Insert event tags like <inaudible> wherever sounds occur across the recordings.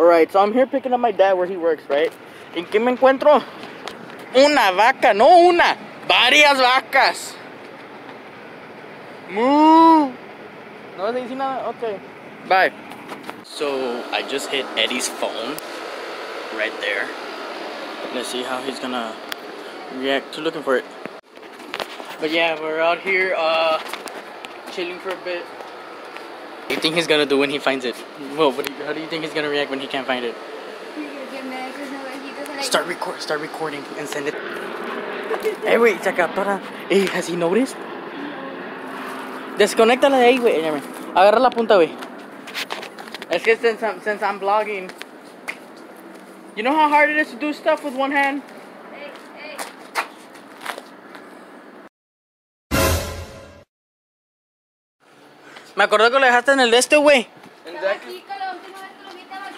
Alright, so I'm here picking up my dad where he works, right? ¿En qué me encuentro? Una vaca, no una, varias vacas. Moo. No a decir nada? Okay. Bye. So I just hit Eddie's phone right there. Let's see how he's gonna react to looking for it. But yeah, we're out here uh, chilling for a bit. What do you think he's gonna do when he finds it? Well, what do you, how do you think he's gonna react when he can't find it? He's gonna get mad because no, he doesn't like. Start record, start recording and send it. hey, wait, Chacatora. Hey, has he noticed? Desconéctala de ahí, güey. Espérame. Agarra la punta, güey. Es que since I'm, since I'm vlogging. You know how hard it is to do stuff with one hand? Me acordé que lo dejaste en el de este, güey.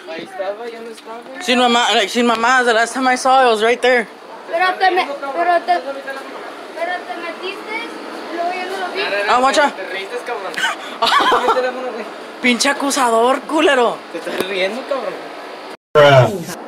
Ahí estaba, ya no estaba. Sin mamá, like, sin mamá. The last time I saw it, was right there. Pero te, me, pero te, pero te metiste y luego ya no lo vi. Ah, guacha. Te reíste, cabrón. <laughs> Pinche acusador, culero. Te estás riendo, cabrón. No más de que se vayan descargando.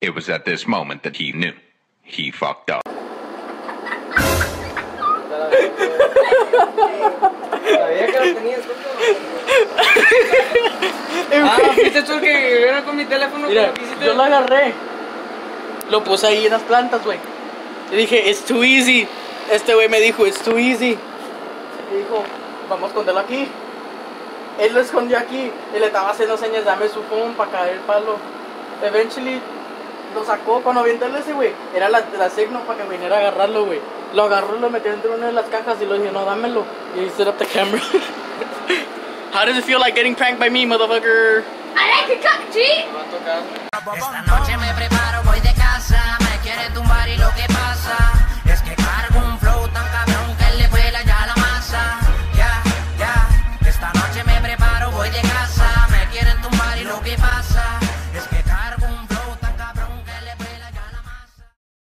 It was at this moment that he knew. He fucked up. Sabía que lo tenías. Ah, fuiste tú que vieron con mi teléfono que Mira, yo lo agarré. Lo puse ahí en las plantas, güey. Y dije, it's too easy. Este güey me dijo, it's too easy. Y dijo, vamos a esconderlo aquí. Él lo escondió aquí y le estaba haciendo señas, dame su phone para caer el palo. Eventually lo sacó cuando vi el ese, güey. Era la, la signo para que viniera a agarrarlo, güey. Lo agarró y lo metió dentro de una de las cajas y lo dije, no, dámelo. Y he set up the camera. <laughs> How does it feel like getting pranked by me, motherfucker? I like it, cock, G. Esta noche me preparo,